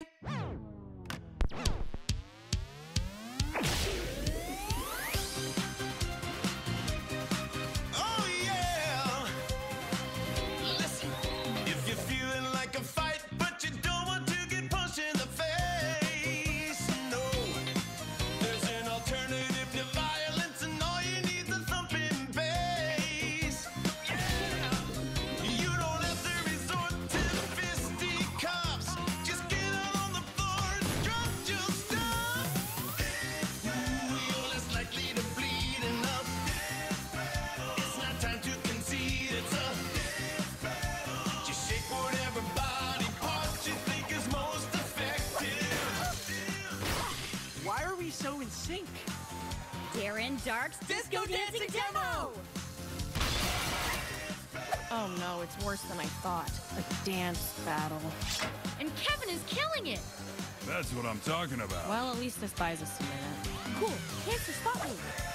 Hey! Why are we so in sync? Darren Dark's disco dancing demo. Oh no, it's worse than I thought. A dance battle. And Kevin is killing it. That's what I'm talking about. Well, at least this buys us a minute. Cool. Dance the spot move.